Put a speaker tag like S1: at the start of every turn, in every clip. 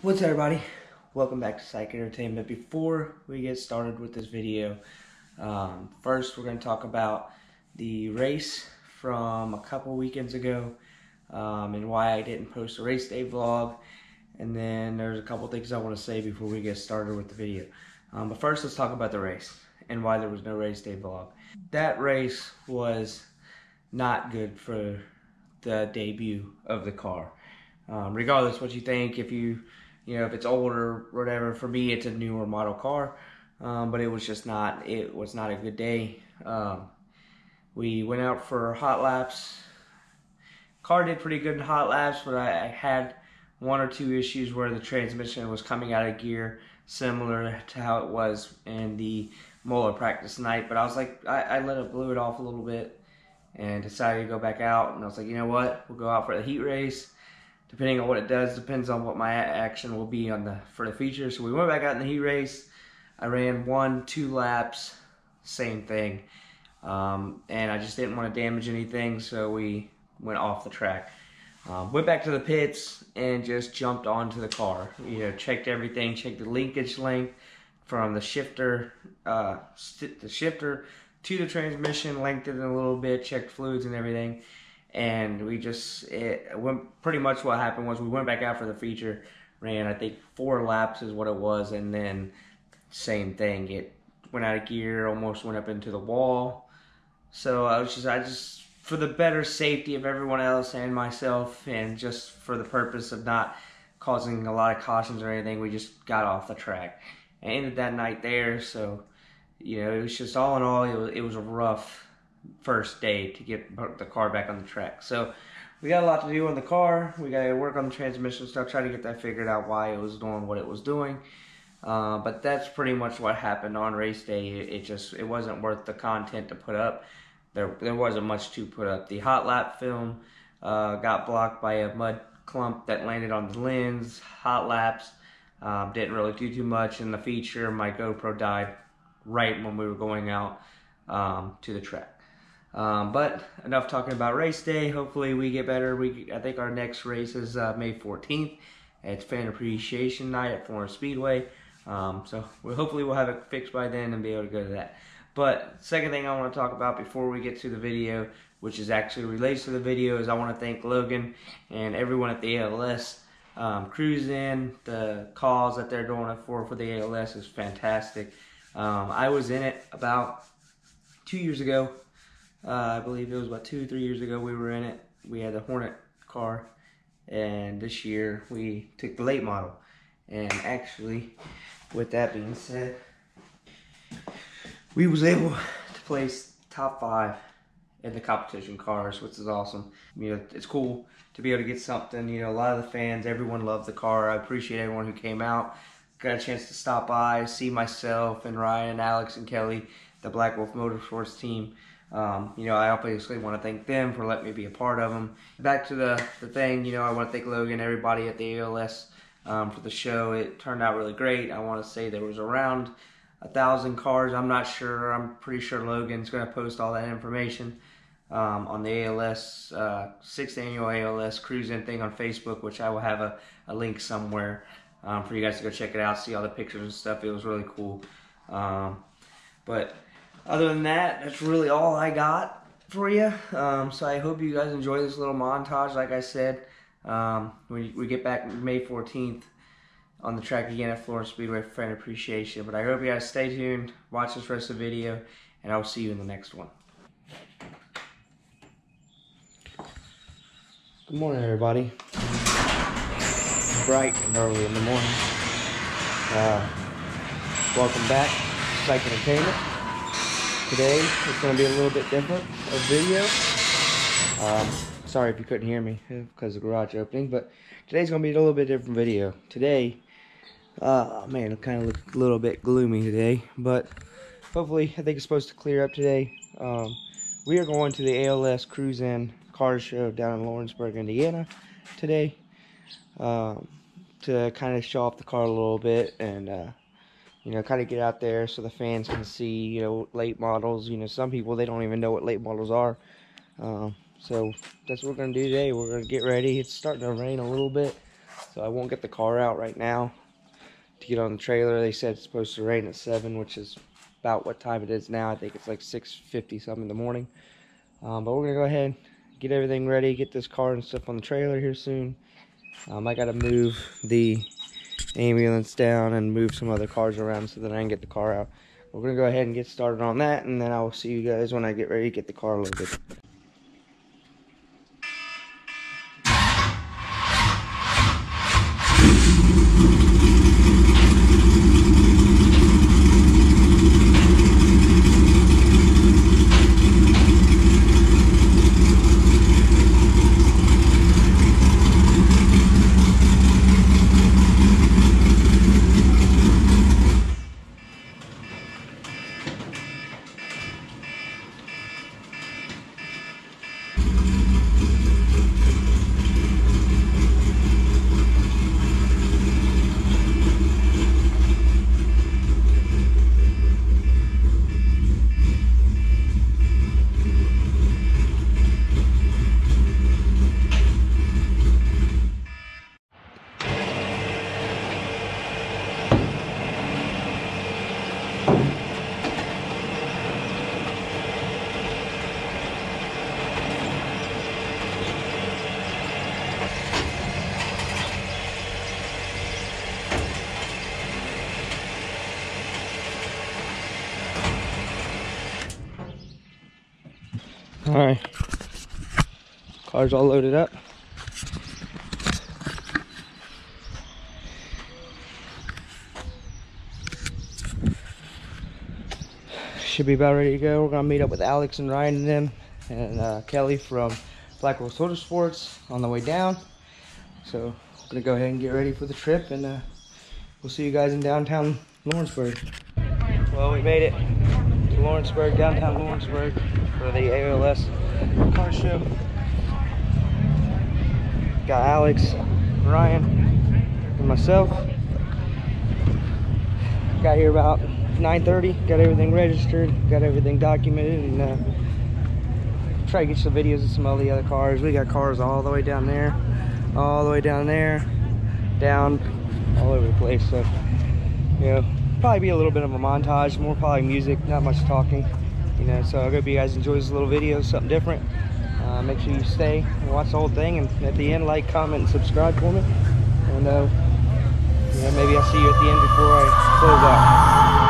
S1: What's up, everybody? Welcome back to Syke Entertainment. Before we get started with this video, um, first we're going to talk about the race from a couple weekends ago um, and why I didn't post a race day vlog. And then there's a couple things I want to say before we get started with the video. Um, but first, let's talk about the race and why there was no race day vlog. That race was not good for the debut of the car. Um, regardless what you think, if you you know, if it's older, whatever. For me, it's a newer model car, um, but it was just not. It was not a good day. Um, we went out for hot laps. Car did pretty good in hot laps, but I, I, had one or two issues where the transmission was coming out of gear, similar to how it was in the molar practice night. But I was like, I, I let it blew it off a little bit, and decided to go back out. And I was like, you know what? We'll go out for the heat race depending on what it does, depends on what my action will be on the for the feature. So we went back out in the heat race. I ran one, two laps, same thing, um, and I just didn't want to damage anything, so we went off the track. Um, went back to the pits and just jumped onto the car. You know, checked everything, checked the linkage length from the shifter, uh, the shifter to the transmission, lengthened it a little bit, checked fluids and everything and we just it went pretty much what happened was we went back out for the feature ran i think four laps is what it was and then same thing. It went out of gear almost went up into the wall. So i was just i just for the better safety of everyone else and myself and just for the purpose of not causing a lot of cautions or anything we just got off the track. And ended that night there so you know it was just all in all it was, it was a rough first day to get the car back on the track. So we got a lot to do on the car. We got to work on the transmission stuff, try to get that figured out why it was doing what it was doing. Uh, but that's pretty much what happened on race day. It, it, just it wasn't worth the content to put up. There there wasn't much to put up. The hot lap film uh, got blocked by a mud clump that landed on the lens. Hot laps um, didn't really do too much. In the feature, my GoPro died right when we were going out um, to the track. Um, but enough talking about race day. Hopefully we get better. We I think our next race is uh, May 14th. It's fan appreciation night at Florence Speedway. Um, so we hopefully we'll have it fixed by then and be able to go to that. But second thing I want to talk about before we get to the video, which is actually relates to the video, is I want to thank Logan and everyone at the ALS. Um, cruise in the calls that they're doing it for for the ALS is fantastic. Um, I was in it about two years ago uh, I believe it was about two, three years ago we were in it. We had the Hornet car, and this year we took the late model. And actually, with that being said, we was able to place top five in the competition cars, which is awesome. You know, it's cool to be able to get something. You know, a lot of the fans, everyone loved the car. I appreciate everyone who came out. Got a chance to stop by, see myself and Ryan, Alex, and Kelly, the Black Wolf Motorsports team. Um, you know, I obviously want to thank them for letting me be a part of them. Back to the, the thing, you know, I want to thank Logan, everybody at the ALS um, for the show. It turned out really great. I want to say there was around a thousand cars. I'm not sure. I'm pretty sure Logan's going to post all that information um, on the ALS, uh, sixth annual ALS cruising thing on Facebook, which I will have a, a link somewhere um, for you guys to go check it out, see all the pictures and stuff. It was really cool. Um, but other than that, that's really all I got for you. Um, so I hope you guys enjoy this little montage. Like I said, um, we, we get back May 14th on the track again at Florence Speedway for fan appreciation. But I hope you guys stay tuned, watch this rest of the video, and I will see you in the next one. Good morning, everybody. Bright and early in the morning. Uh, welcome back Syke Entertainment. Today it's going to be a little bit different of video. Um, sorry if you couldn't hear me because the garage opening, but today's going to be a little bit different video. Today, uh, man, it kind of looks a little bit gloomy today, but hopefully I think it's supposed to clear up today. Um, we are going to the ALS Cruise In Car Show down in Lawrenceburg, Indiana today um, to kind of show off the car a little bit and uh, you know, kind of get out there so the fans can see, you know, late models. You know, some people, they don't even know what late models are. Um, so that's what we're going to do today. We're going to get ready. It's starting to rain a little bit. So I won't get the car out right now to get on the trailer. They said it's supposed to rain at 7, which is about what time it is now. I think it's like 6.50 something in the morning. Um, but we're going to go ahead get everything ready, get this car and stuff on the trailer here soon. Um, I got to move the ambulance down and move some other cars around so that I can get the car out. We're going to go ahead and get started on that, and then I will see you guys when I get ready to get the car loaded. All right, car's all loaded up. Should be about ready to go. We're gonna meet up with Alex and Ryan and them and uh, Kelly from Blackwolf Sports on the way down. So we're gonna go ahead and get ready for the trip and uh, we'll see you guys in downtown Lawrenceburg. Well, we made it to Lawrenceburg, downtown Lawrenceburg for the ALS car show. Got Alex, Ryan, and myself. Got here about 9.30, got everything registered, got everything documented, and uh, try to get some videos of some of the other cars. We got cars all the way down there, all the way down there, down all over the place. So, you know, probably be a little bit of a montage, more probably music, not much talking you know so i hope you guys enjoy this little video something different. Uh, make sure you stay and watch the whole thing and at the end like comment and subscribe for me. And uh, you know, maybe i'll see you at the end before i close out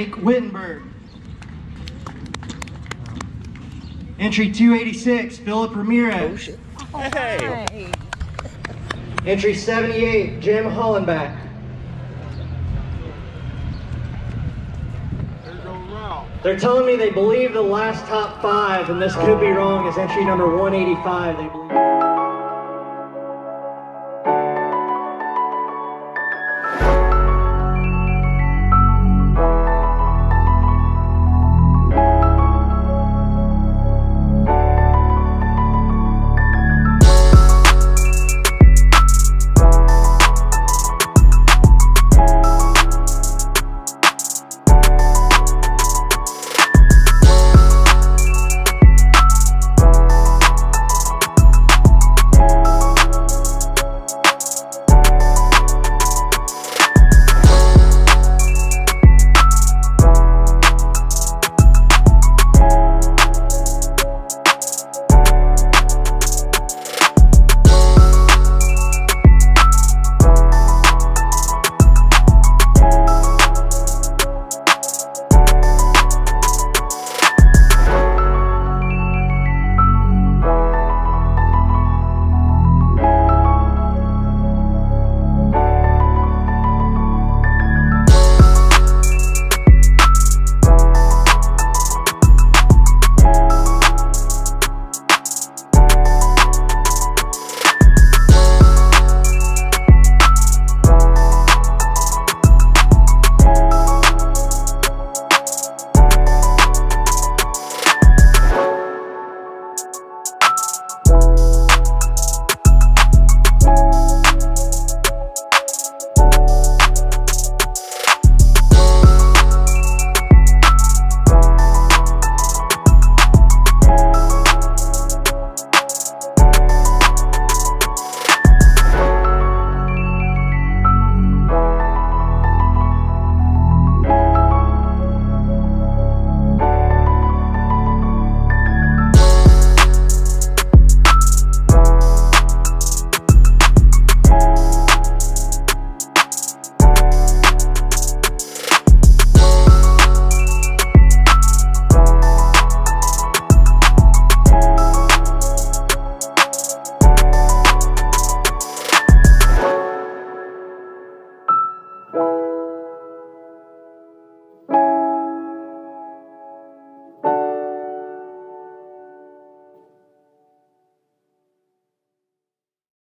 S2: Jake Wittenberg. Entry 286, Phillip Ramirez.
S1: Oh, hey.
S2: Entry 78, Jim Hollenbach. They're telling me they believe the last top five, and this could be wrong, is entry number 185. They believe.